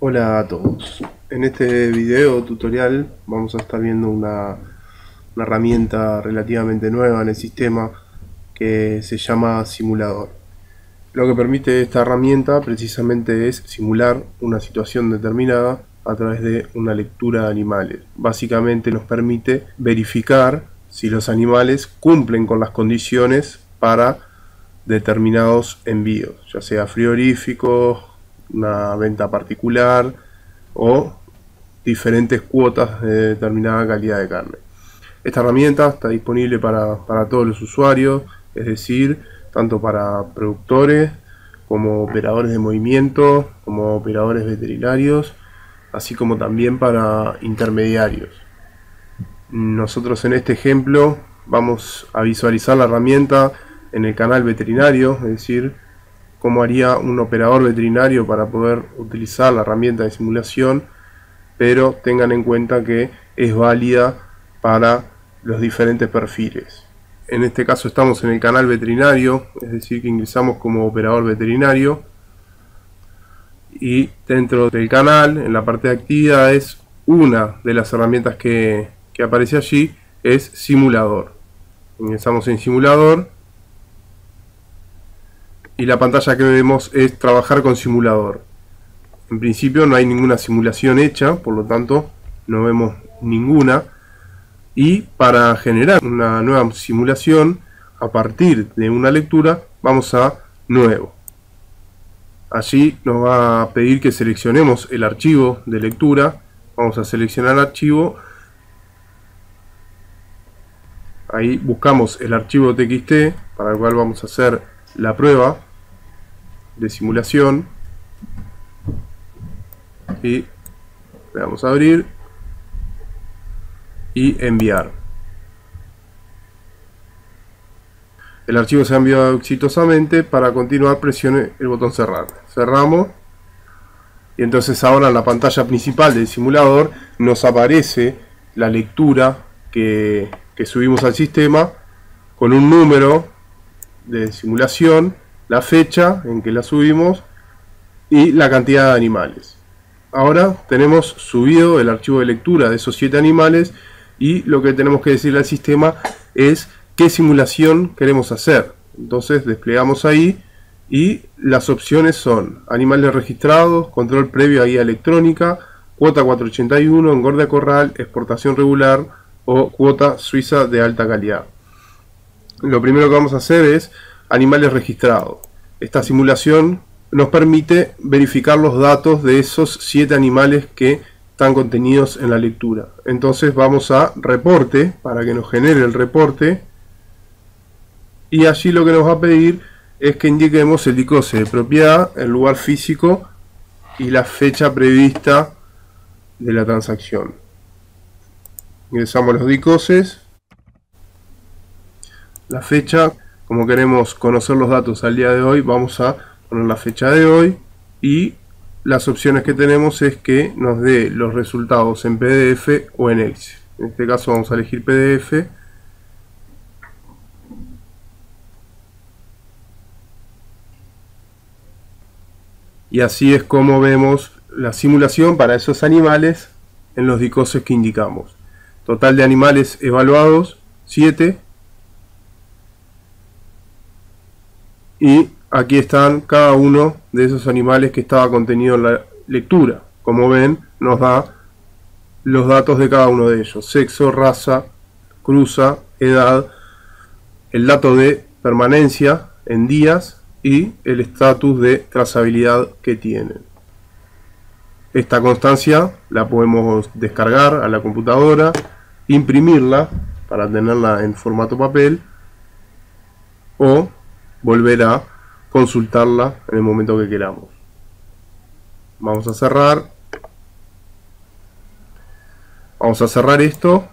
Hola a todos. En este video tutorial vamos a estar viendo una, herramienta relativamente nueva en el sistema que se llama simulador. Lo que permite esta herramienta precisamente es simular una situación determinada a través de una lectura de animales. Básicamente nos permite verificar si los animales cumplen con las condiciones para determinados envíos, ya sea frigoríficos, una venta particular o diferentes cuotas de determinada calidad de carne. Esta herramienta está disponible para, todos los usuarios, es decir, tanto para productores como operadores de movimiento, como operadores veterinarios, así como también para intermediarios. Nosotros en este ejemplo vamos a visualizar la herramienta en el canal veterinario, es decir, cómo haría un operador veterinario para poder utilizar la herramienta de simulación, pero tengan en cuenta que es válida para los diferentes perfiles. En este caso estamos en el canal veterinario, es decir que ingresamos como operador veterinario y dentro del canal, en la parte de actividades, una de las herramientas que, que aparece allí es simulador. Ingresamos en simulador y la pantalla que vemos es trabajar con simulador. En principio no hay ninguna simulación hecha, por lo tanto no vemos ninguna. Y para generar una nueva simulación, a partir de una lectura, vamos a Nuevo. Allí nos va a pedir que seleccionemos el archivo de lectura. Vamos a seleccionar archivo. Ahí buscamos el archivo TXT para el cual vamos a hacer la prueba de simulación. Y le damos a abrir y enviar. El archivo se ha enviado exitosamente. Para continuar presione el botón cerrar. Cerramos. Y entonces ahora en la pantalla principal del simulador nos aparece la lectura que, que subimos al sistema con un número de simulación la fecha en que la subimos y la cantidad de animales. Ahora tenemos subido el archivo de lectura de esos 7 animales y lo que tenemos que decirle al sistema es qué simulación queremos hacer. Entonces desplegamos ahí y las opciones son animales registrados, control previo a guía electrónica, cuota 481, engorde corral, exportación regular o cuota suiza de alta calidad. Lo primero que vamos a hacer es animales registrados. Esta simulación nos permite verificar los datos de esos siete animales que están contenidos en la lectura. Entonces vamos a reporte para que nos genere el reporte y allí lo que nos va a pedir es que indiquemos el DICOSE de propiedad, el lugar físico y la fecha prevista de la transacción. Ingresamos los DICOSES, la fecha como queremos conocer los datos al día de hoy, vamos a poner la fecha de hoy y las opciones que tenemos es que nos dé los resultados en PDF o en Excel. En este caso vamos a elegir PDF. Y así es como vemos la simulación para esos animales en los dicoses que indicamos. Total de animales evaluados, 7. Y aquí están cada uno de esos animales que estaba contenido en la lectura. Como ven, nos da los datos de cada uno de ellos. Sexo, raza, cruza, edad, el dato de permanencia en días y el estatus de trazabilidad que tienen. Esta constancia la podemos descargar a la computadora, imprimirla para tenerla en formato papel o volver a consultarla en el momento que queramos. Vamos a cerrar. Vamos a cerrar esto.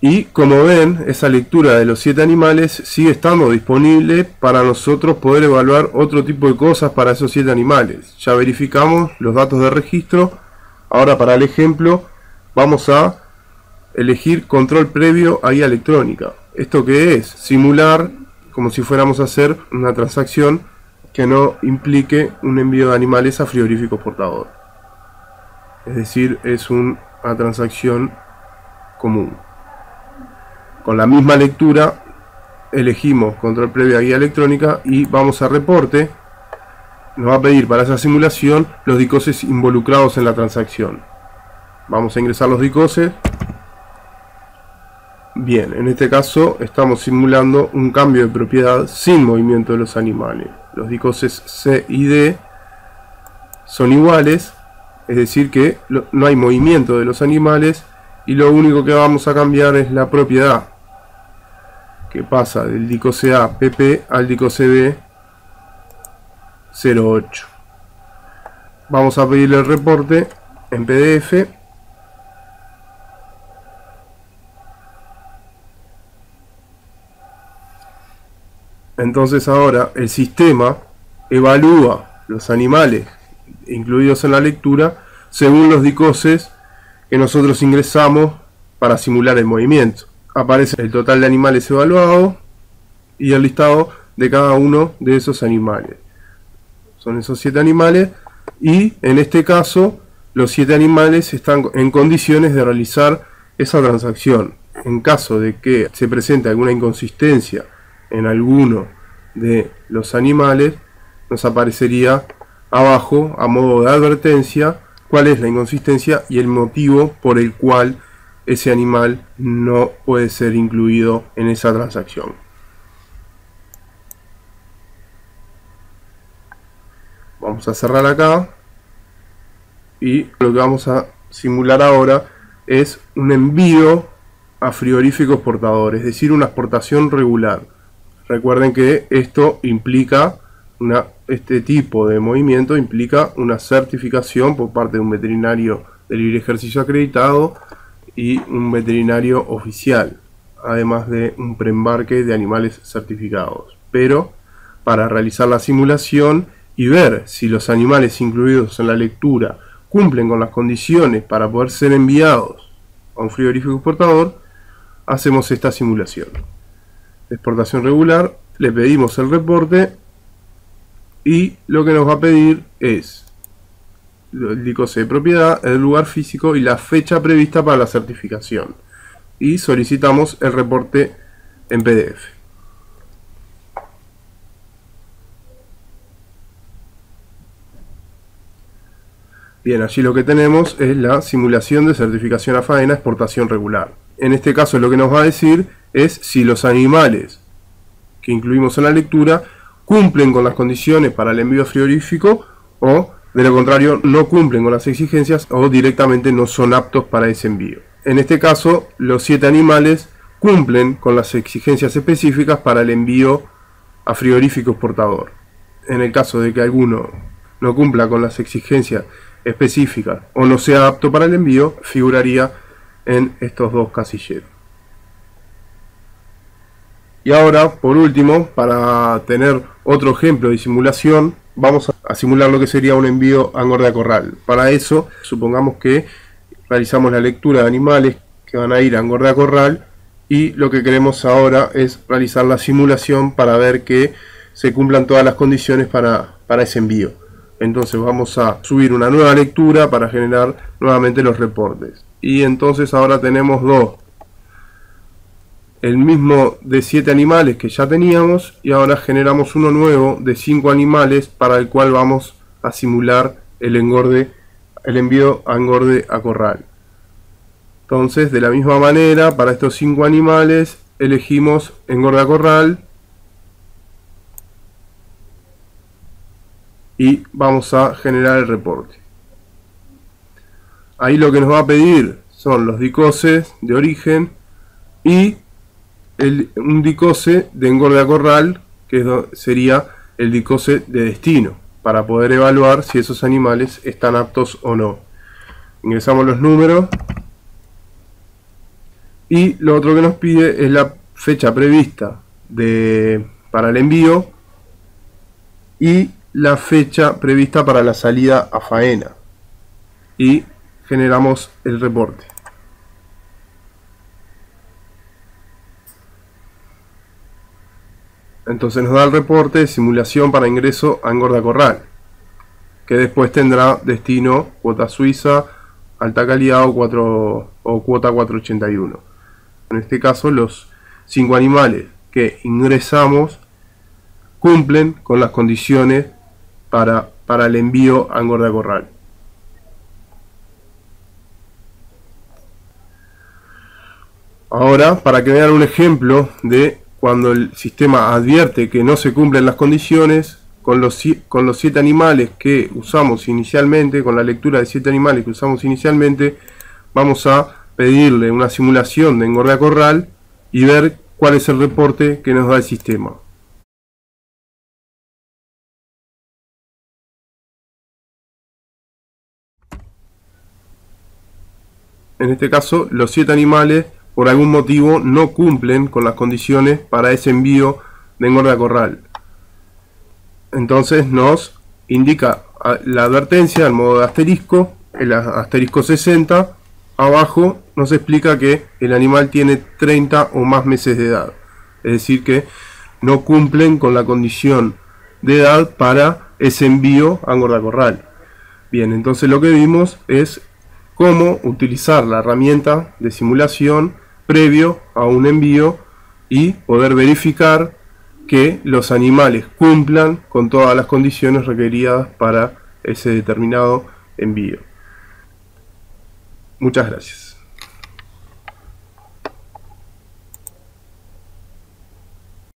Y como ven, esa lectura de los siete animales sigue estando disponible para nosotros poder evaluar otro tipo de cosas para esos siete animales. Ya verificamos los datos de registro. Ahora para el ejemplo vamos a elegir control previo a guía electrónica. ¿Esto qué es? Simular como si fuéramos a hacer una transacción que no implique un envío de animales a frigorífico exportador. Es decir, es una transacción común. Con la misma lectura elegimos control previa guía electrónica y vamos a reporte. Nos va a pedir para esa simulación los dicoses involucrados en la transacción. Vamos a ingresar los dicoses. Bien, en este caso estamos simulando un cambio de propiedad sin movimiento de los animales. Los dicoses C y D son iguales, es decir que no hay movimiento de los animales y lo único que vamos a cambiar es la propiedad que pasa del dicose A PP al dicose B 08 vamos a pedirle el reporte en PDF entonces ahora el sistema evalúa los animales incluidos en la lectura según los dicoses que nosotros ingresamos para simular el movimiento. Aparece el total de animales evaluados y el listado de cada uno de esos animales. Son esos siete animales y en este caso los siete animales están en condiciones de realizar esa transacción. En caso de que se presente alguna inconsistencia en alguno de los animales, nos aparecería abajo a modo de advertencia cuál es la inconsistencia y el motivo por el cual ese animal no puede ser incluido en esa transacción. Vamos a cerrar acá y lo que vamos a simular ahora es un envío a frigorífico exportador, es decir, una exportación regular. Recuerden que esto implica este tipo de movimiento implica una certificación por parte de un veterinario de libre ejercicio acreditado y un veterinario oficial, además de un preembarque de animales certificados. Pero para realizar la simulación y ver si los animales incluidos en la lectura cumplen con las condiciones para poder ser enviados a un frigorífico exportador, hacemos esta simulación. Exportación regular, le pedimos el reporte y lo que nos va a pedir es el DICOSE de propiedad, el lugar físico y la fecha prevista para la certificación. Y solicitamos el reporte en PDF. Bien, allí lo que tenemos es la simulación de certificación a faena exportación regular. En este caso lo que nos va a decir es si los animales que incluimos en la lectura cumplen con las condiciones para el envío frigorífico o de lo contrario no cumplen con las exigencias o directamente no son aptos para ese envío. En este caso, los siete animales cumplen con las exigencias específicas para el envío a frigorífico exportador. En el caso de que alguno no cumpla con las exigencias específicas o no sea apto para el envío, figuraría en estos dos casilleros. Y ahora, por último, para tener otro ejemplo de simulación, vamos a simular lo que sería un envío a engorde a corral. Para eso, supongamos que realizamos la lectura de animales que van a ir a engorde a corral y lo que queremos ahora es realizar la simulación para ver que se cumplan todas las condiciones para, para ese envío. Entonces vamos a subir una nueva lectura para generar nuevamente los reportes. Y entonces ahora tenemos dos el mismo de 7 animales que ya teníamos y ahora generamos uno nuevo de 5 animales para el cual vamos a simular el engorde, el envío a engorde a corral. Entonces, de la misma manera, para estos 5 animales elegimos engorde a corral y vamos a generar el reporte. Ahí lo que nos va a pedir son los dicoses de origen y el, un dicose de engorde a corral, que sería el dicose de destino, para poder evaluar si esos animales están aptos o no. Ingresamos los números y lo otro que nos pide es la fecha prevista de, para el envío y la fecha prevista para la salida a faena y generamos el reporte. Entonces nos da el reporte de simulación para ingreso a Engorda Corral, que después tendrá destino cuota suiza, alta calidad o, 4, o cuota 481. En este caso los cinco animales que ingresamos cumplen con las condiciones para, para el envío a Engorda Corral. Ahora, para que vean un ejemplo de cuando el sistema advierte que no se cumplen las condiciones, con los, con los siete animales que usamos inicialmente, con la lectura de siete animales que usamos inicialmente, vamos a pedirle una simulación de engorda corral y ver cuál es el reporte que nos da el sistema. En este caso, los siete animales por algún motivo no cumplen con las condiciones para ese envío de engorda corral. Entonces nos indica la advertencia al modo de asterisco, el asterisco 60, abajo nos explica que el animal tiene 30 o más meses de edad. Es decir que no cumplen con la condición de edad para ese envío a engorda corral. Bien, entonces lo que vimos es cómo utilizar la herramienta de simulación previo a un envío y poder verificar que los animales cumplan con todas las condiciones requeridas para ese determinado envío. Muchas gracias.